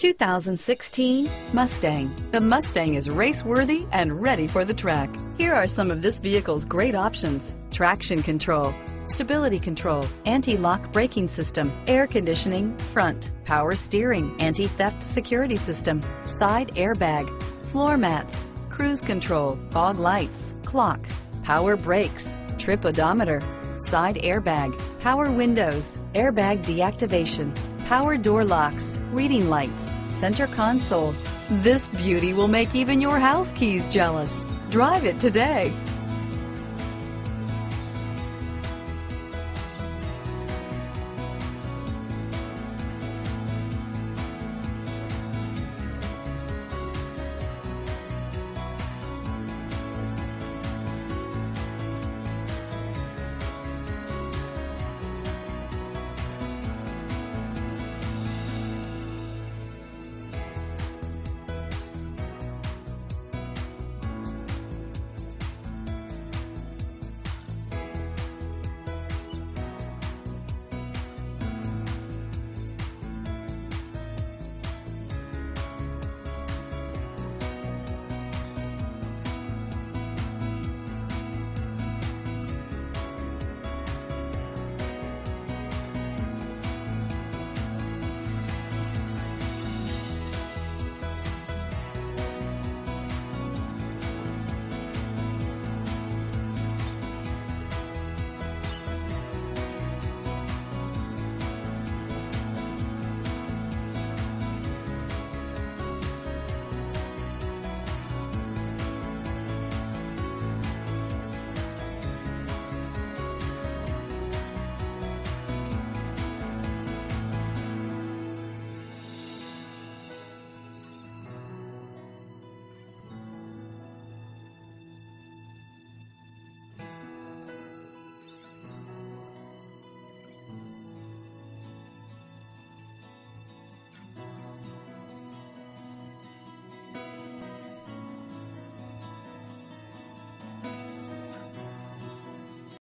2016 Mustang. The Mustang is race-worthy and ready for the track. Here are some of this vehicle's great options. Traction control, stability control, anti-lock braking system, air conditioning, front, power steering, anti-theft security system, side airbag, floor mats, cruise control, fog lights, clock, power brakes, trip odometer, side airbag, power windows, airbag deactivation, power door locks, reading lights, center console. This beauty will make even your house keys jealous. Drive it today.